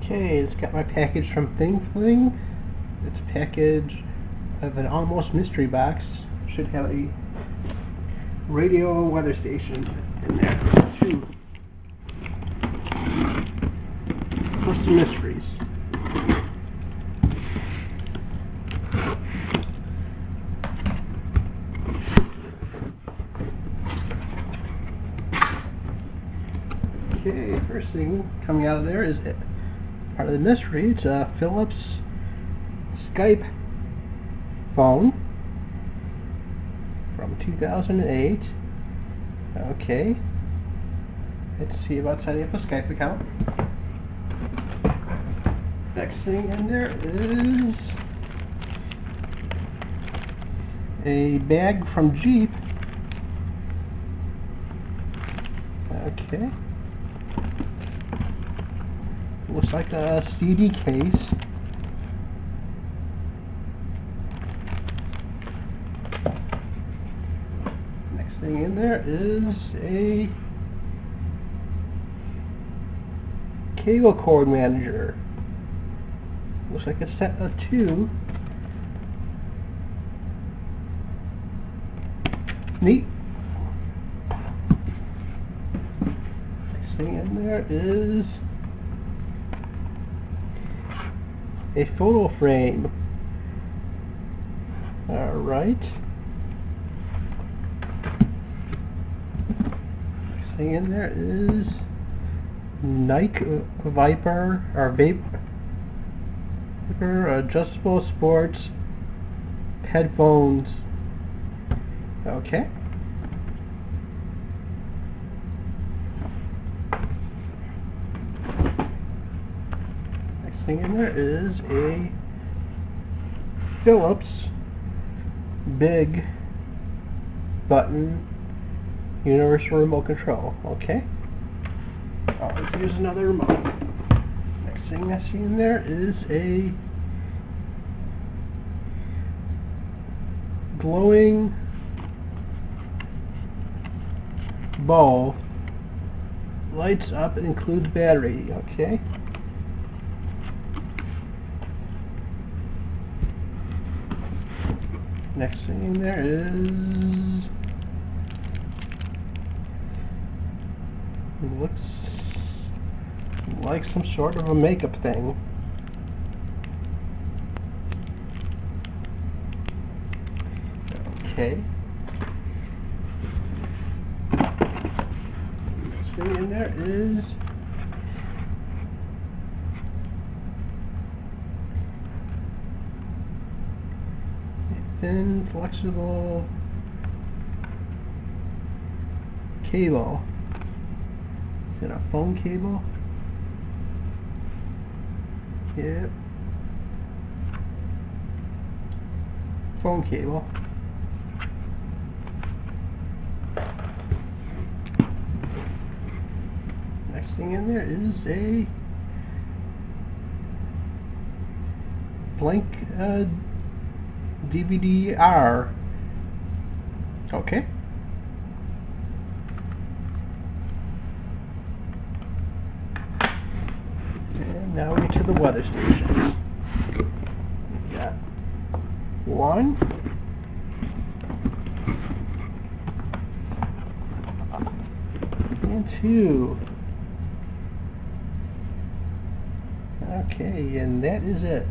Okay, it's got my package from Thing Fling. It's a package of an almost mystery box. Should have a radio weather station in there too. For some mysteries. Okay, first thing coming out of there is it. Part of the mystery. It's a Philips Skype phone from 2008. Okay. Let's see about setting up a Skype account. Next thing in there is a bag from Jeep. Okay. Looks like a CD case. Next thing in there is a cable cord manager. Looks like a set of two. Neat. Next thing in there is a photo frame. Alright. Next thing in there is Nike Viper or Viper adjustable sports headphones. Okay. Thing in there is a Philips big button universal remote control. Okay. Let's use another remote. Next thing I see in there is a glowing ball. Lights up, includes battery. Okay. Next thing in there is looks like some sort of a makeup thing. Okay. Next thing in there is thin, flexible cable. Is it a phone cable? Yep. Phone cable. Next thing in there is a blank uh, DVD-R. Okay. And now we get to the weather stations. We got one. And two. Okay, and that is it.